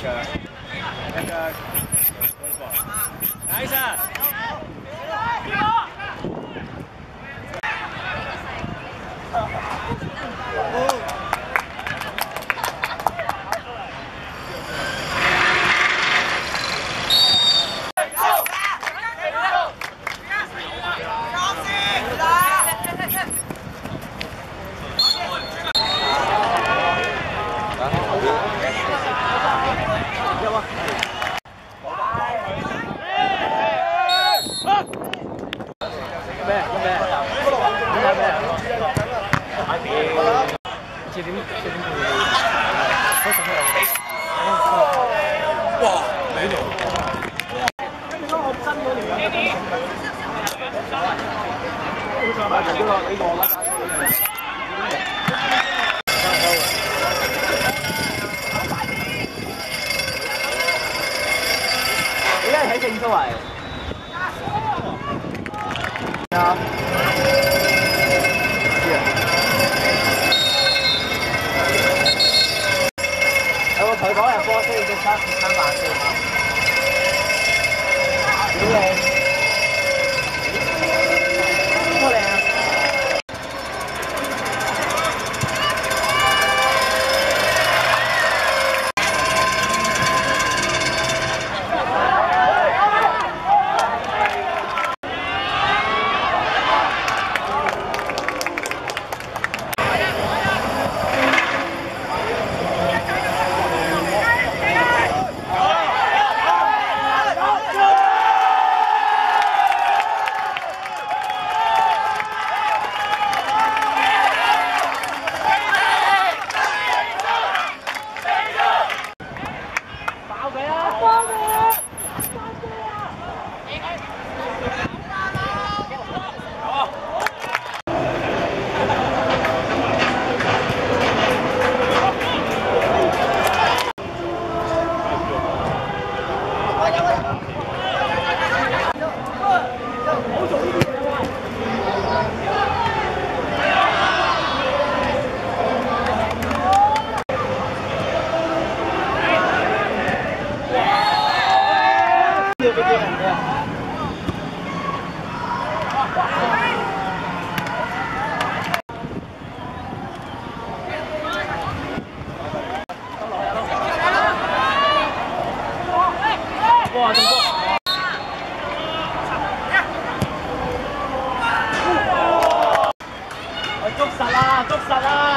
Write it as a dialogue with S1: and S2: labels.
S1: Nice,
S2: uh, uh, uh,
S1: 你而家睇正苏嚟。啊！知啊！有个佢讲入波需要只餐餐饭先。屌你！ 哇！中波！喂，捉實啦，捉實啦！